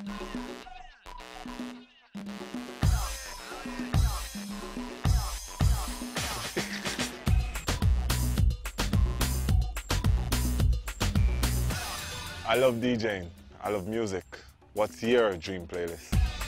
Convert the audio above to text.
I love DJing. I love music. What's your dream playlist?